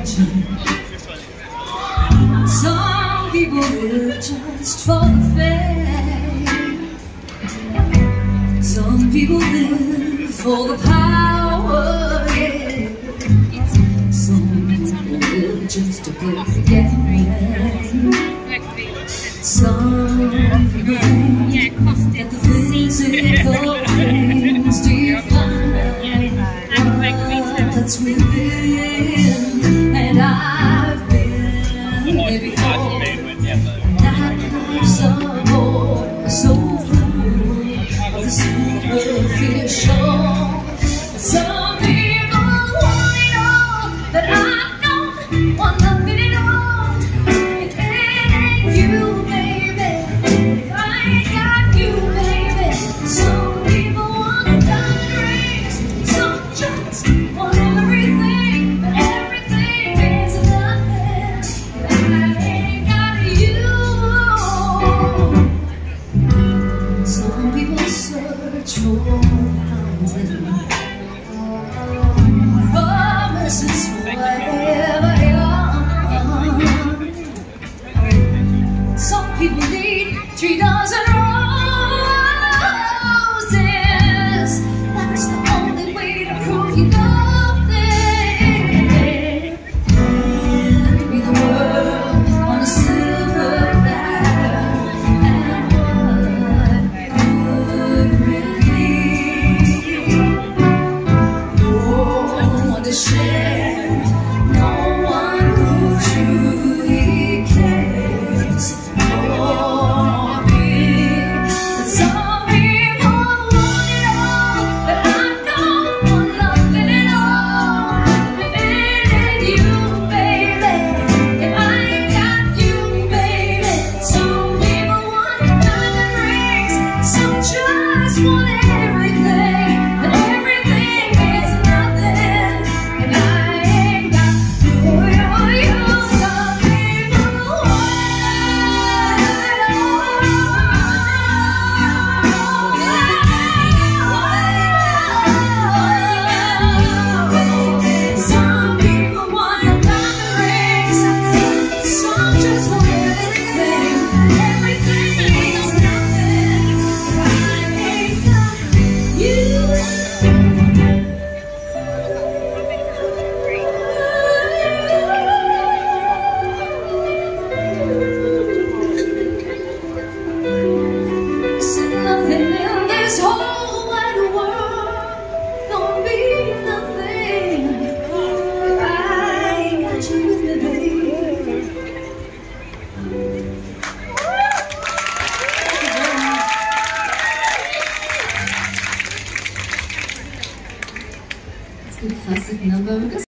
fortune. Some people live just for the fame. Some people live for the power. Yeah. Some people live just to play the game. Jesús. 的事。No good classic number.